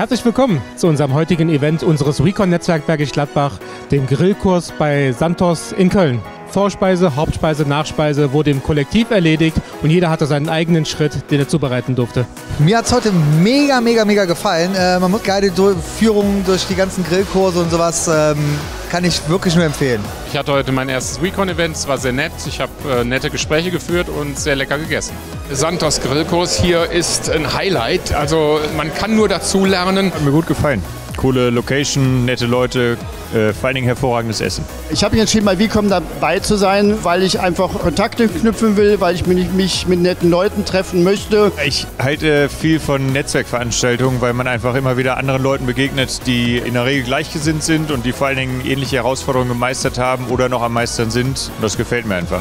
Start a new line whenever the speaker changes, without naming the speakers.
Herzlich willkommen zu unserem heutigen Event unseres Recon-Netzwerk Bergisch Gladbach, dem Grillkurs bei Santos in Köln. Vorspeise, Hauptspeise, Nachspeise wurde im Kollektiv erledigt und jeder hatte seinen eigenen Schritt, den er zubereiten durfte.
Mir hat es heute mega, mega, mega gefallen. Äh, man muss geile Führungen durch die ganzen Grillkurse und sowas ähm, kann ich wirklich nur empfehlen.
Ich hatte heute mein erstes Recon-Event, es war sehr nett. Ich habe äh, nette Gespräche geführt und sehr lecker gegessen.
Santos Grillkurs hier ist ein Highlight. Also man kann nur dazu lernen.
Hat mir gut gefallen. Coole Location, nette Leute, äh, vor allen Dingen hervorragendes Essen.
Ich habe mich entschieden, bei Vicom dabei zu sein, weil ich einfach Kontakte knüpfen will, weil ich mich, mich mit netten Leuten treffen möchte.
Ich halte viel von Netzwerkveranstaltungen, weil man einfach immer wieder anderen Leuten begegnet, die in der Regel gleichgesinnt sind und die vor allen Dingen ähnliche Herausforderungen gemeistert haben oder noch am Meistern sind. Das gefällt mir einfach.